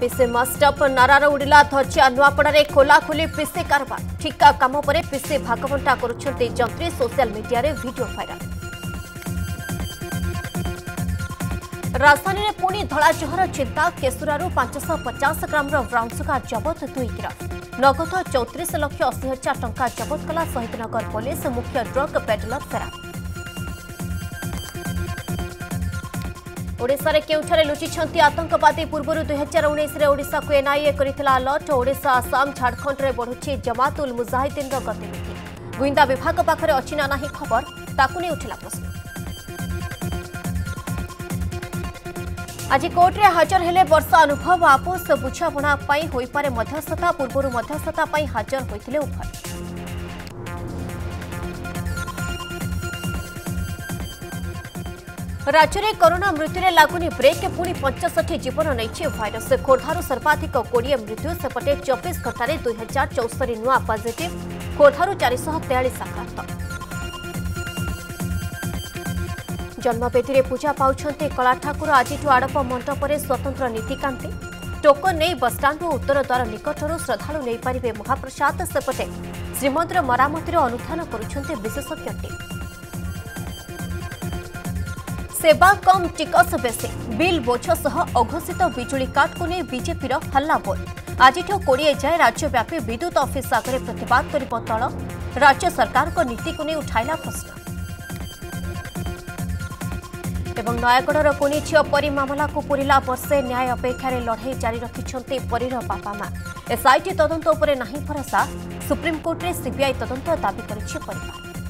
ପିସି ମଷ୍ଟଅପ୍ ନାରାର ଉଡ଼ିଲା ଧଜିଆ ନୂଆପଡ଼ାରେ ଖୋଲାଖୋଲି ପିସି କାରବାର ଠିକା କାମ ପରେ ପିସି ଭାଗବଣ୍ଟା କରୁଛନ୍ତି ଯନ୍ତ୍ରୀ ସୋସିଆଲ ମିଡିଆରେ ଭିଡିଓ ଭାଇରାଲ ରାଜଧାନୀରେ ପୁଣି ଧଳାଜହର ଚିନ୍ତା କେଶୁରାରୁ ପାଞ୍ଚଶହ ପଚାଶ ଗ୍ରାମର ବ୍ରାଉନ୍ ସୁଗାର ଜବତ ଦୁଇ ଗିରଫ ନଗଦ ଚଉତିରିଶ ଲକ୍ଷ ଅଶୀ ହଜାର ଟଙ୍କା ଜବତ କଲା ଶହୀଦନଗର ପୋଲିସ ମୁଖ୍ୟ ଡ୍ରଗ୍ ପେଡଲର ଫେରାର ওড়িশার কেউঠার লুচিছন্তি আতঙ্কবাদী পূর্বর দুই হাজার উনিশে ওড়িশাকু এনআইএ করেছিল লট ওড়িশা আসাম ঝাড়খণ্ডে বড়ুছি জমাতুল মুজাহিদিনর গতিবিধি গোয়েন্দা বিভাগ পাখে অছি না না খবর তাকু নিয়ে উঠিলা প্রশ্ন আজি কোর্টে হাজর হলে বর্ষা অনুভব আপোষ বুঝাপনা হয়ে পড়ে মধ্যস্থতা পূর্বর মধ্যস্থতা হাজর হয়েছিল উভয় રાજ્યરે કોરોના મૃત્યુને લાગુની બ્રેક પુણી પંચષઠી જીવન નહીં ભાઇરસ ખોર્ધાર સર્વાધિક કોડીએ મૃત્યુ સેપટે ચોવીસ ઘંટારે ଦୁଇ ହଜାର ଚଉସ୍ତରୀ ନୂଆ ପଜିଟିଭ୍ ଖୋର୍ଦ୍ଧାରୁ ଚାରିଶହ ତେୟାଳିଶ ଆକ୍ରାନ୍ତ ଜନ୍ମବେଦୀରେ ପୂଜା ପାଉଛନ୍ତି କଳା ଠାକୁର ଆଜିଠୁ ଆଡ଼ପ ମଣ୍ଡପରେ ସ୍ୱତନ୍ତ୍ର ନୀତିକାନ୍ତି ଟୋକନ ନେଇ ବସ୍ଷ୍ଟାଣ୍ଡ ଓ ଉତ୍ତର ଦ୍ୱାର ନିକଟରୁ ଶ୍ରଦ୍ଧାଳୁ ନେଇପାରିବେ ମହାପ୍ରସାଦ ସେପଟେ ଶ୍ରୀମନ୍ଦିର ମରାମତିର ଅନୁଧ୍ୟାନ କରୁଛନ୍ତି ବିଶେଷଜ୍ଞ ଟିମ୍ সেবা কম টিকস বেশি বিল বোঝ সহ অঘোষিত বিজুড়ি কাটকু নিয়ে বিজেপির হাল্লাবোল আজিঠ কোড়িয়ে যায় রাজ্যব্যাপী বিদ্যুৎ অফিস আগে প্রতবাদ করব দল রাজ্য সরকার নীতিকু নিয়ে উঠাইলা প্রশ্ন এবং নয়াগড়র কোনি ঝিও পরী মামলাকে পুরিলা বর্ষে ন্যায় অপেক্ষায় লড়াই জারি রাখিছেন পরীর বাপা মা এসআইটি তদন্ত উপরে না ভরসা সুপ্রিমকোর্টে সিবিআই তদন্ত দাবি করেছে পরিবার